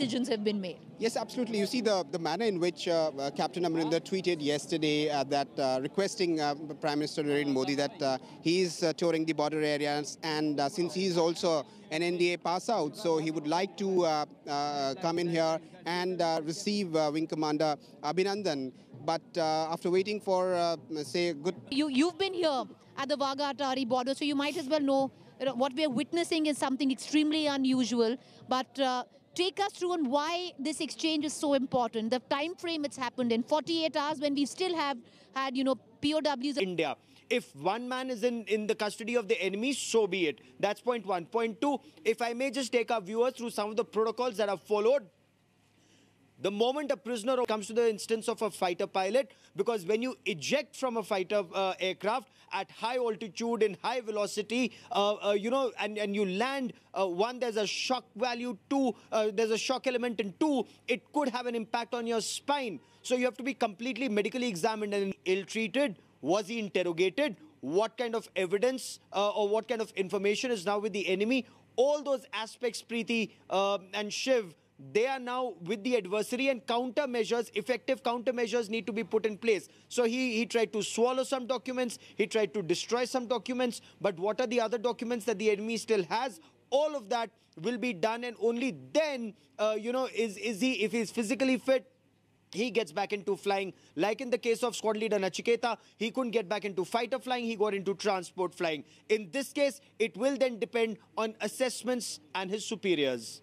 decisions have been made. Yes, absolutely. You see the, the manner in which uh, uh, Captain Amarinder tweeted yesterday uh, that uh, requesting uh, Prime Minister Narendra Modi that uh, he is uh, touring the border areas and uh, since he is also an NDA pass out, so he would like to uh, uh, come in here and uh, receive uh, Wing Commander Abhinandan. But uh, after waiting for, uh, say, good You, you've been here at the Wagah Attari border, so you might as well know you know, what we are witnessing is something extremely unusual. But uh, take us through on why this exchange is so important. The time frame it's happened in 48 hours when we still have had, you know, POWs. India. If one man is in, in the custody of the enemy, so be it. That's point one. Point two, if I may just take our viewers through some of the protocols that are followed. The moment a prisoner comes to the instance of a fighter pilot, because when you eject from a fighter uh, aircraft at high altitude and high velocity, uh, uh, you know, and, and you land, uh, one, there's a shock value, two, uh, there's a shock element, and two, it could have an impact on your spine. So you have to be completely medically examined and ill-treated. Was he interrogated? What kind of evidence or what kind of information is now with the enemy? All those aspects, Preeti uh, and Shiv, they are now with the adversary and countermeasures, effective countermeasures need to be put in place. So he, he tried to swallow some documents, he tried to destroy some documents, but what are the other documents that the enemy still has? All of that will be done and only then, uh, you know, is, is he, if he's physically fit, he gets back into flying. Like in the case of squad leader Nachiketa, he couldn't get back into fighter flying, he got into transport flying. In this case, it will then depend on assessments and his superiors.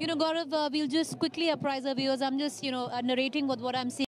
You know, Gaurav, uh, we'll just quickly apprise our viewers. I'm just, you know, uh, narrating what, what I'm seeing.